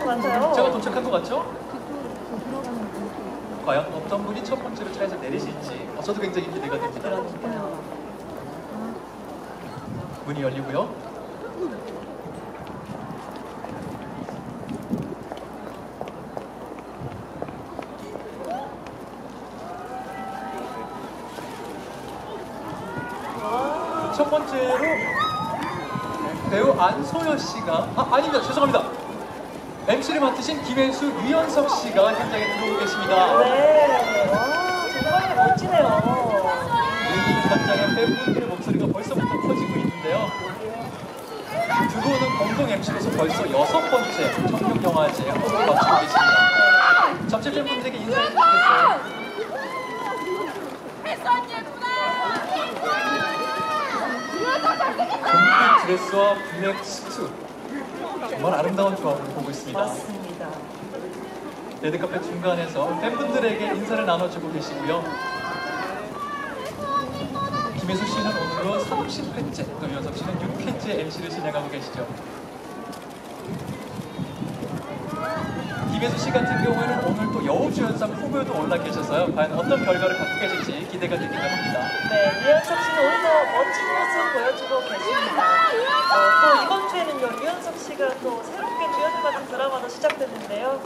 제가 도착한 것 같죠? 과연 어떤 분이 첫 번째로 차에서 내리실지 어, 저도 굉장히 기대가 됩니다. 문이 열리고요. 와, 첫 번째로 배우 안소연 씨가 아 아닙니다 죄송합니다 MC를 맡으신 김혜수 유연석 씨가 현장에 들어오고 계십니다. 네. 와, 정말 멋지네요. 네, 현장의 팬분들의 목소리가 벌써부터 커지고 있는데요. 두 분은 공동 MC로서 벌써 여섯 번째 청룡영화제에 호흡을 맞추고 계십니다. 전체 팬분들에게 인사해 주시겠어요? 금빛 드레스와 블랙 수트 정말 아름다운 조합을 보고 있습니다. 맞습니다. 레드카펫 중간에서 팬분들에게 인사를 나눠주고 계시고요. 김혜수 씨는 오늘로 30회째, 또 유연석 씨는 6회째 MC를 진행하고 계시죠. 김혜수 씨 같은 경우에는 오늘 또 여우주연상 후보에도 올라 계셔서요. 과연 어떤 결과를 갖고 계실지 기대가 되기도 합니다. 네, 유연석 씨는 오늘도 멋진 모습 보여주고 계십니다. 어, 또 이번 주에는요, 유연석 씨가 또 새롭게 주연을 맡은 드라마도 시작됐는데요.